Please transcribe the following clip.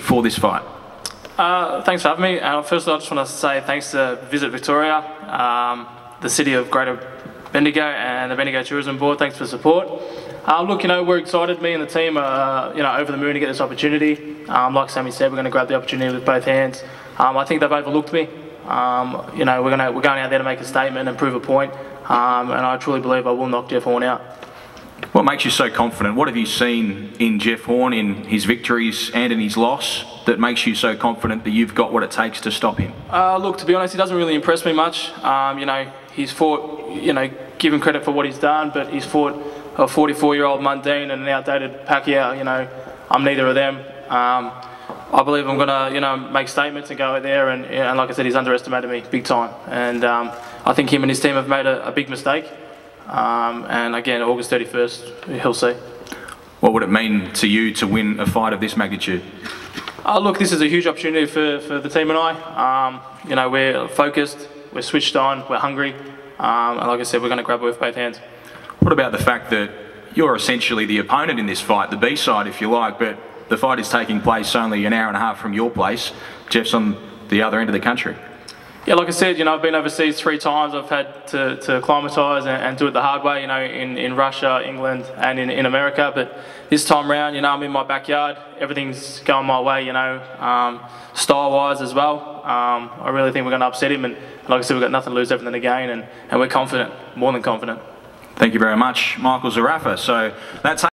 for this fight? Uh, thanks for having me. And first of all, I just want to say thanks to Visit Victoria, um, the City of Greater Bendigo, and the Bendigo Tourism Board. Thanks for support. Uh, look, you know, we're excited. Me and the team are, you know, over the moon to get this opportunity. Um, like Sammy said, we're going to grab the opportunity with both hands. Um, I think they've overlooked me. Um, you know, we're going to we're going out there to make a statement and prove a point. Um, and I truly believe I will knock Jeff Horn out. What makes you so confident? What have you seen in Jeff Horn, in his victories and in his loss, that makes you so confident that you've got what it takes to stop him? Uh, look, to be honest, he doesn't really impress me much. Um, you know, he's fought, you know, give him credit for what he's done, but he's fought a 44-year-old Mundine and an outdated Pacquiao. You know, I'm neither of them. Um, I believe I'm going to, you know, make statements and go out there. And, and like I said, he's underestimated me big time. And um, I think him and his team have made a, a big mistake. Um, and again, August 31st, he'll see. What would it mean to you to win a fight of this magnitude? Uh, look, this is a huge opportunity for, for the team and I. Um, you know, we're focused, we're switched on, we're hungry. Um, and like I said, we're going to grab it with both hands. What about the fact that you're essentially the opponent in this fight, the B side, if you like, but the fight is taking place only an hour and a half from your place. Jeff's on the other end of the country. Yeah, like I said, you know, I've been overseas three times. I've had to, to acclimatise and, and, do it the hard way, you know, in, in Russia, England, and in, in America. But this time around, you know, I'm in my backyard. Everything's going my way, you know, um, style-wise as well. Um, I really think we're going to upset him. And like I said, we've got nothing to lose, everything to gain. And, and we're confident, more than confident. Thank you very much, Michael Zerafa. So that's